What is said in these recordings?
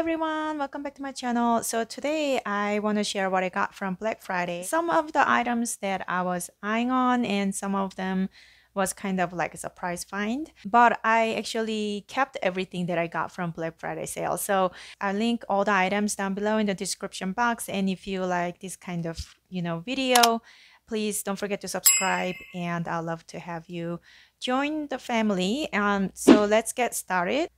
everyone, welcome back to my channel. So today I want to share what I got from Black Friday. Some of the items that I was eyeing on and some of them was kind of like a surprise find. But I actually kept everything that I got from Black Friday sale. So I link all the items down below in the description box. And if you like this kind of, you know, video, please don't forget to subscribe and I'd love to have you join the family. Um, so let's get started.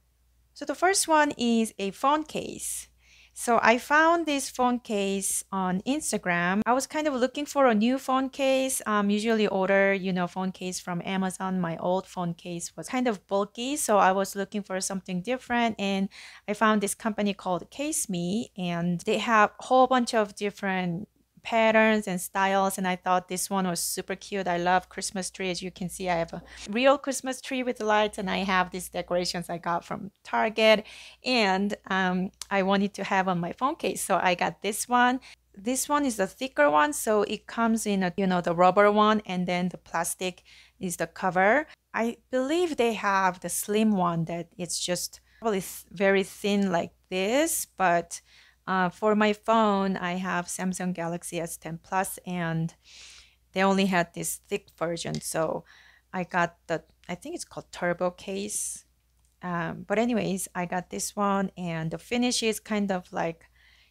So the first one is a phone case. So I found this phone case on Instagram. I was kind of looking for a new phone case. Um, usually order, you know, phone case from Amazon. My old phone case was kind of bulky, so I was looking for something different. And I found this company called Kaseme, and they have a whole bunch of different patterns and styles and I thought this one was super cute. I love Christmas tree. As you can see, I have a real Christmas tree with lights and I have these decorations I got from Target and um, I wanted to have on my phone case. So I got this one. This one is the thicker one, so it comes in a, you know, the rubber one and then the plastic is the cover. I believe they have the slim one that it's just probably very thin like this, but uh, for my phone, I have Samsung Galaxy S10 Plus, and they only had this thick version. So I got the, I think it's called Turbo Case. Um, but anyways, I got this one, and the finish is kind of like,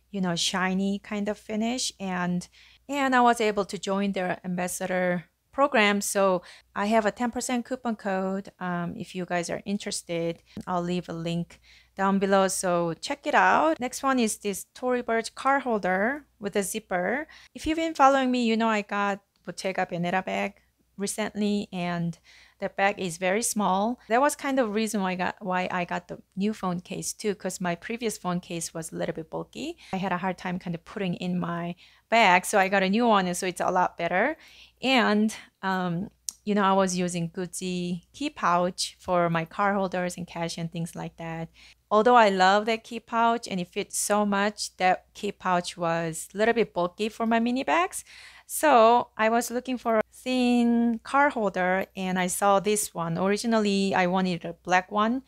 you know, shiny kind of finish, and and I was able to join their ambassador program. So I have a 10% coupon code. Um, if you guys are interested, I'll leave a link down below. So check it out. Next one is this Tory Burch car holder with a zipper. If you've been following me, you know I got Bottega Veneta bag recently and the bag is very small. That was kind of reason why I got why I got the new phone case too, because my previous phone case was a little bit bulky. I had a hard time kind of putting in my bag, so I got a new one, and so it's a lot better. And um, you know, I was using Gucci key pouch for my car holders and cash and things like that. Although I love that key pouch and it fits so much, that key pouch was a little bit bulky for my mini bags. So I was looking for thin card holder and I saw this one. Originally, I wanted a black one.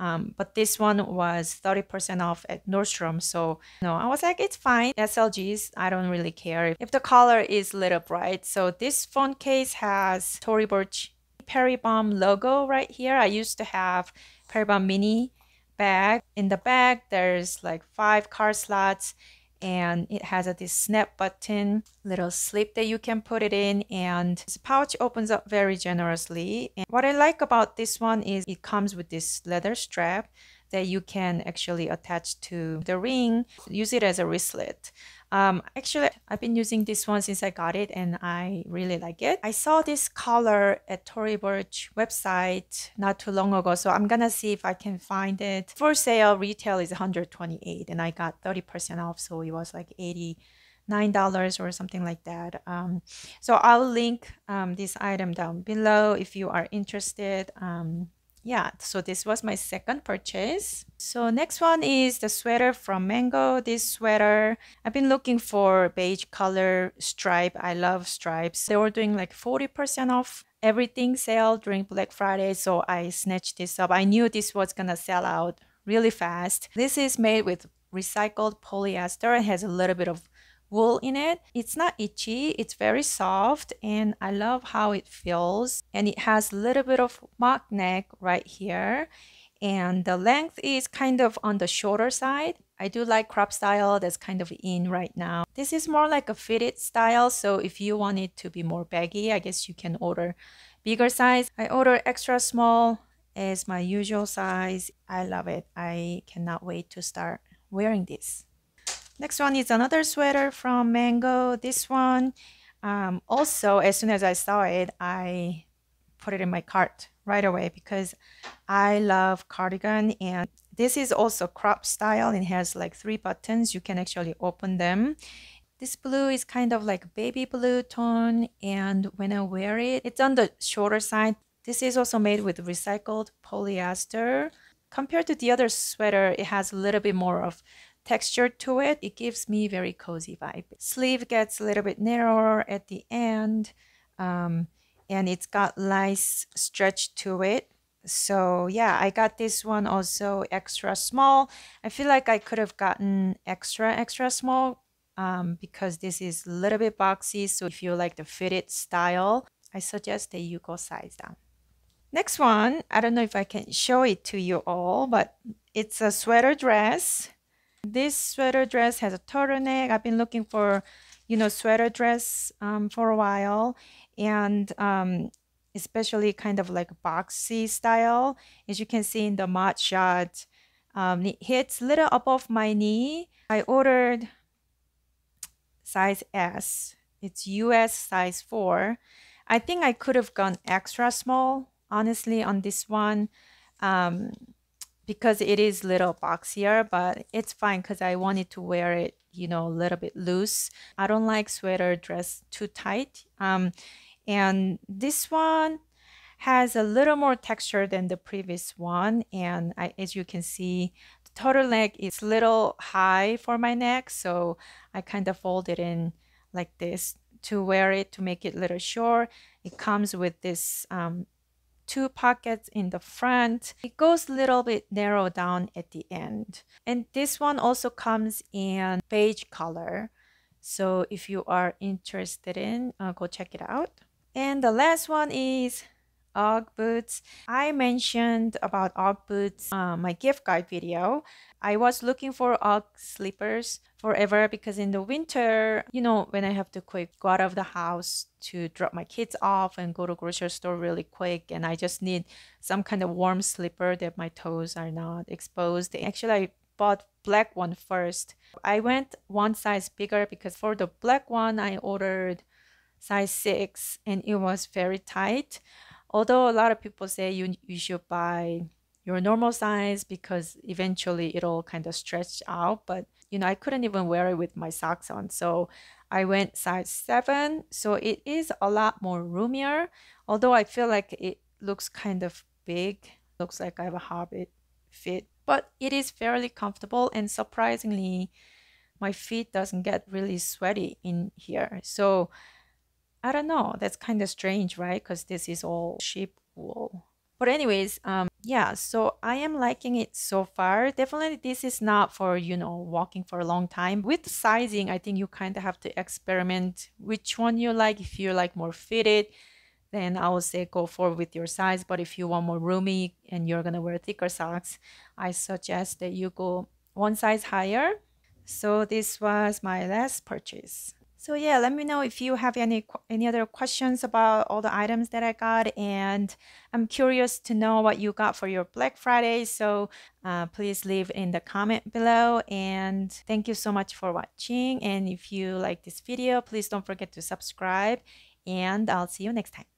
Um, but this one was 30% off at Nordstrom. So, you know, I was like, it's fine. SLGs, I don't really care if the color is a little bright. So this phone case has Tory Burch Perry Bomb logo right here. I used to have Perry Bomb Mini bag. In the bag, there's like five card slots and it has a this snap button little slip that you can put it in and this pouch opens up very generously. And what I like about this one is it comes with this leather strap that you can actually attach to the ring use it as a wristlet um, actually, I've been using this one since I got it and I really like it. I saw this color at Tory Burch website not too long ago, so I'm gonna see if I can find it. For sale, retail is 128 and I got 30% off, so it was like 80 nine dollars or something like that um, so i'll link um, this item down below if you are interested um, yeah, so this was my second purchase. So next one is the sweater from Mango. This sweater, I've been looking for beige color stripe. I love stripes. They were doing like 40% off everything sale during Black Friday. So I snatched this up. I knew this was gonna sell out really fast. This is made with recycled polyester. It has a little bit of wool in it. It's not itchy, it's very soft, and I love how it feels. And it has a little bit of mock neck right here. And the length is kind of on the shorter side. I do like crop style that's kind of in right now. This is more like a fitted style, so if you want it to be more baggy, I guess you can order bigger size. I order extra small as my usual size. I love it. I cannot wait to start wearing this. Next one is another sweater from Mango. This one, um, also, as soon as I saw it, I put it in my cart right away because I love cardigan and this is also crop style. It has like three buttons. You can actually open them. This blue is kind of like baby blue tone and when I wear it, it's on the shorter side. This is also made with recycled polyester. Compared to the other sweater, it has a little bit more of texture to it. It gives me very cozy vibe. Sleeve gets a little bit narrower at the end um, and it's got nice stretch to it. So yeah, I got this one also extra small. I feel like I could have gotten extra, extra small um, because this is a little bit boxy. So if you like the fitted style, I suggest that you go size down. Next one, I don't know if I can show it to you all, but it's a sweater dress. This sweater dress has a turtleneck. I've been looking for, you know, sweater dress um, for a while. And um, especially kind of like boxy style. As you can see in the mod shot, um, it hits a little above my knee. I ordered size S. It's US size 4. I think I could have gone extra small, honestly, on this one um, because it is little boxier, but it's fine because I wanted to wear it, you know, a little bit loose. I don't like sweater dress too tight. Um, and this one has a little more texture than the previous one. And I, as you can see, the turtleneck is a little high for my neck. So I kind of fold it in like this to wear it to make it a little short. It comes with this um, two pockets in the front. It goes a little bit narrow down at the end. And this one also comes in beige color. So if you are interested in, uh, go check it out. And the last one is Ugg boots. I mentioned about Ugg boots uh, my gift guide video. I was looking for Ugg slippers forever because in the winter, you know, when I have to quick go out of the house to drop my kids off and go to grocery store really quick and I just need some kind of warm slipper that my toes are not exposed. Actually, I bought black one first. I went one size bigger because for the black one I ordered size 6 and it was very tight although a lot of people say you, you should buy your normal size because eventually it'll kind of stretch out but you know i couldn't even wear it with my socks on. So i went size 7 so it is a lot more roomier although i feel like it looks kind of big looks like i have a hobbit fit but it is fairly comfortable and surprisingly my feet doesn't get really sweaty in here. So I don't know. That's kind of strange, right? Because this is all sheep wool. But anyways, um, yeah, so I am liking it so far. Definitely this is not for, you know, walking for a long time. With sizing, I think you kind of have to experiment which one you like. If you like more fitted, then I would say go for with your size. But if you want more roomy and you're going to wear thicker socks, I suggest that you go one size higher. So this was my last purchase. So yeah, let me know if you have any any other questions about all the items that I got, and I'm curious to know what you got for your Black Friday. So uh, please leave in the comment below. And thank you so much for watching. And if you like this video, please don't forget to subscribe. And I'll see you next time.